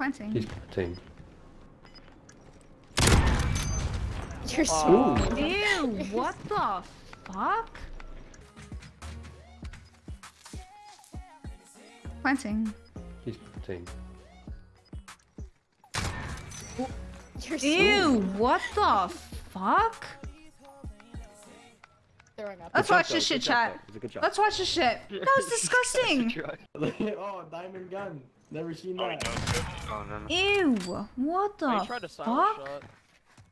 Planting. He's team. You're so. Ew, what the fuck? Planting. He's team. You're so. Ew, what the fuck? Throwing up. Let's watch though. this shit, Good chat. though. It's a good job. Let's watch this shit. That was disgusting. oh, diamond gun. Never seen Oh, that. no. Oh, no, no. Ew, what the I tried a silent fuck? shot.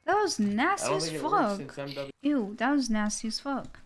That was nasty as think it works fuck. Ew, that was nasty as fuck.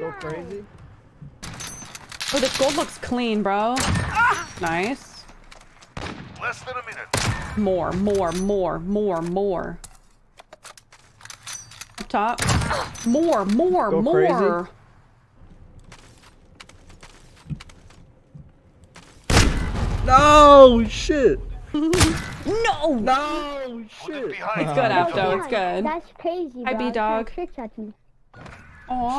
Go crazy. Oh, this gold looks clean, bro. Nice. Less than a minute. More, more, more, more, more. Up top. More, more, Go more. No shit. No! No shit. It's good, Apto. It's good. That's crazy, Hi, bro. B-Dog. Tricks at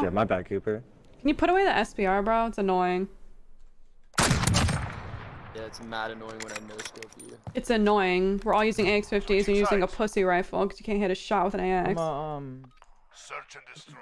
Shit, my bad, Cooper. Can you put away the SPR, bro? It's annoying. Yeah, it's mad annoying when I no scope you. It's annoying. We're all using AX-50s and using a pussy rifle because you can't hit a shot with an AX. um. Search and destroy.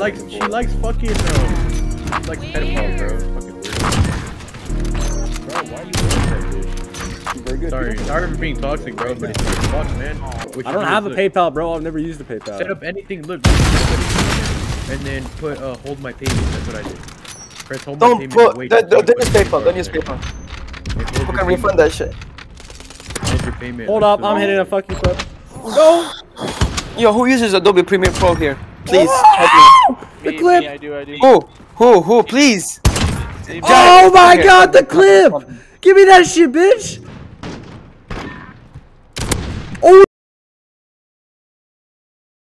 Likes she likes fucking um like pedophile, bro. Fucking weird. Bro, why are you doing that, dude? Sorry, sorry for being toxic, bro, but it's like, fuck, man. What I don't have is a look, PayPal, bro. I've never used a PayPal. Set up anything, look, and then put uh hold my payment. That's what I did. Press hold my Don't payment. put. wait Don't, till don't use PayPal. Don't use PayPal. in. Hold People can payment. refund that shit. Hold your payment. Hold up, I'm hitting a fucking clip. Go! Yo, who uses Adobe Premiere Pro here? Please help The Me, clip! me, I do, I do. me. Who? Who? Who? Please. Oh my Here, god, the come, come, clip! Give me that shit, bitch!